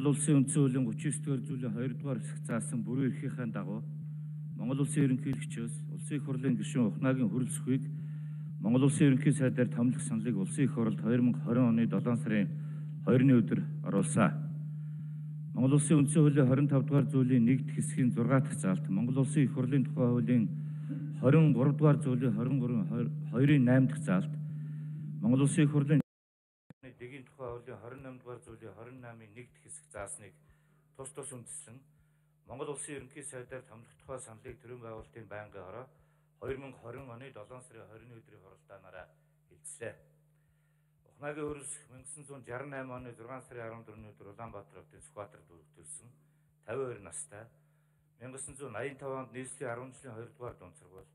Улсын үндсэн хуулийн 39-р зүйлийн 2-р хэсэг заасан бүрэн эрхийнхээ дагуу Монгол улсын ерөнхийлөгчөөс улсын их хурлын гишүүн Ухнагийн хөрөлсөхийг Монгол улсын ерөнхий сайдаар томлох саналыг улсын их хурлд 2020 оны 7 сарын 2-ны өдөр оруулсан. Монгол улсын үндсэн хуулийн 25 дугаар зүйлийн 1-р хэсгийн 6 дахь заалт Монгол улсын их хурлын тухай хуулийн 23 дугаар зүйлийн 23 2-ын 8 дахь заалт Монгол улсын их хурлын дэгийн тухай хуулийн 28 дугаар зүйлийн 28-ын 1 дахь хэсэг заасныг тус тус үндэслэн Монгол улсын ерөнхий сайдаар томлох тухай саналыг төрийн байгуулалтын байнгын хороо 2020 оны 7 сарын 20-ны өдрийн хуралдаанаараа хэлцлээ. Ухнагийн хөрс 1968 оны 6 сарын 14-ний өдөр Улаанбаатар хотын Сүхбаатар дүрэгтүүлсэн 52 настай 1985 онд нийслэлийн 10 жилийн 2 дугаар дунд сургууль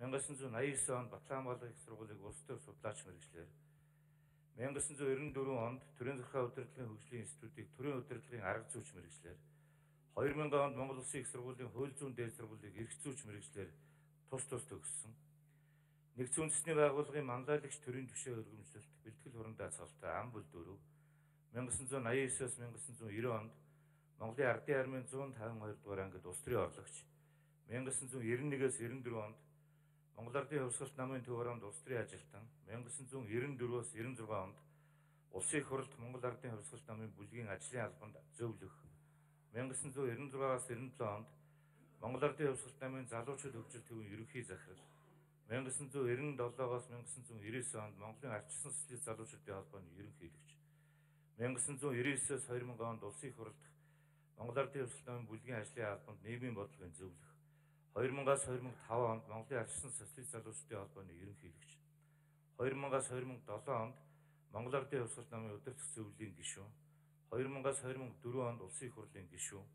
1989 онд Батланбаалгын их сургуулийг улс төр судлаач мэрэгчлэр 1994 онд Төрийн захиргаа удирдлагын хөгжлийн институтыг төрийн удирдлагын арга зүйч мэрэгчлэр 2000 онд Монгол Улсын их сургуулийн хууль зүйн дээд сургуулийг эрх зүйч мэрэгчлэр тус тус төгссөн. Нэгдсэн үндэсний байгууллагын манлайлагч төрийн түвшин өргөмжлөлт бэлтгэл хурандаа цолтой ам бүл дөрөв 1989-с 1990 онд Монголын Ардын армийн 152 дугаар ангид улс төрийн орлогч 1991-с 94 онд Монгол Ардын хувьсгалт намын төв оронд улс төрийн ажилтан 1994-өөс 96 онд Улсын хурлд Монгол Ардын хувьсгалт намын бүлгийн ажлын албанд зөвлөх. 1996-аас 97 онд Монгол Ардын хувьсгалт намын залуучууд хөгжил төвийн ерөнхий захирал. 1997-оос 1999 онд Монголын ардчилсан социалист залуучуудын холбооны ерөнхийлөгч 1999-өөс 2000 онд Улсын хурлд Монгол Ардын хувьсгалт намын бүлгийн ажлын албанд нийгмийн бодлогын зөвлөх 2000-аас 2005 онд Монголын ардчилсан социалист залуучуудын холбооны ерөнхийлөгч 2000-аас 2007 онд Монгол Ардын хувьсгалт намын удирдах зөвлөлийн гишүүн. 2000-аас 2004 онд улсын их хурлын гишүүн.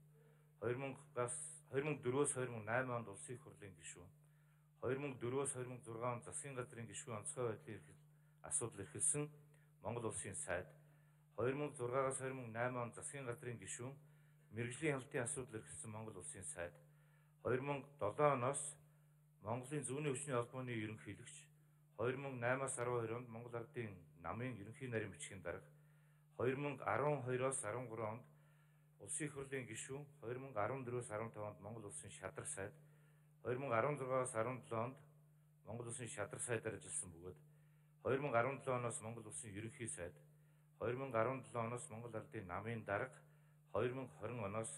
2000-аас 2004-өөс 2008 онд улсын их хурлын гишүүн. 2004-өөс 2006 онд засгийн газрын гишүүн онцгой байдлын асуудал эрхэлсэн Монгол улсын сайд. 2006-аас 2008 онд засгийн газрын гишүүн. Мэрэгжлийн хяналтын асуудал эрхэлсэн Монгол улсын сайд 2007 оноос Монголын зүүнний хүчний холбооны ерөнхийлөгч 2008-аас 12 онд Монгол Ардын намын ерөнхий нарийн бичгийн дарга 2012-оос 13 онд Улсын их хурлын гишүүн 2014-өөс 15 онд Монгол улсын шадар сайд 2016-аас 17 онд Монгол улсын шадар сайдаар ажилласан бөгөөд 2017 оноос Монгол улсын ерөнхий сайд 2017 оноос Монгол Ардын намын дарга 2020 оноос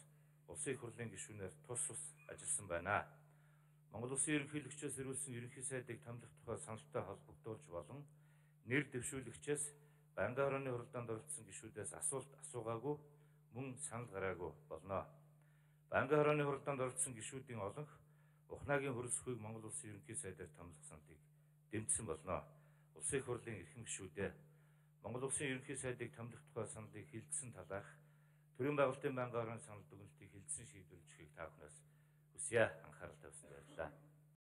Улсын их хурлын гишүүнээр тус тус ажилласан байна. Монгол улсын ерөнхийлөгчөөс ирүүлсэн ерөнхий сайдыг томилох тухай саналтай холбогдуулж болон нэр дэвшүүлэгчээс Банга хорооны хуралдаанд оролцсон гишүүдээс асуулт асуугаагүй мөн санал гараагүй болно. Банга хорооны хуралдаанд оролцсон гишүүдийн олонх Ухнагийн хөрөлсөхийг Монгол улсын ерөнхий сайдаар томлох саналыг дэмжсэн болно. Улсын хурлын эрхэм гишүүдээ Монгол улсын ерөнхий сайдыг томлох тухай саналыг хилцсэн талаарх төрийн байгуулалтын банга хорооны санал дүгнэлтийг хилцсэн шийдвэрлэжихийг та бүхнээс хүсье анхаарал тавьсан баярлалаа.